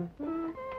Mm-hmm.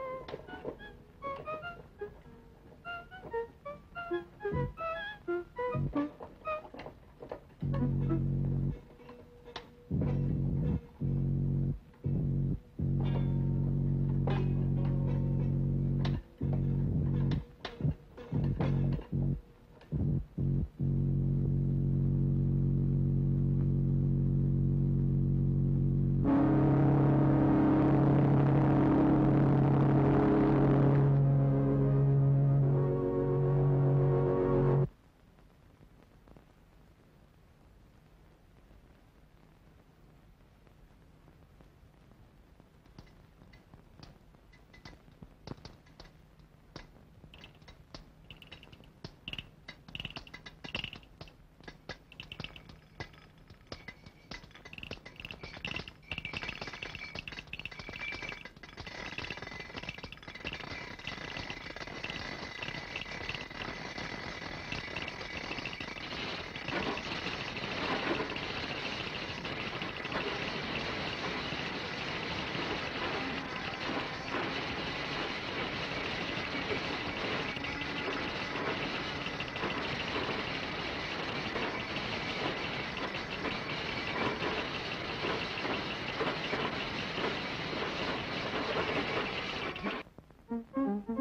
Mm-hmm.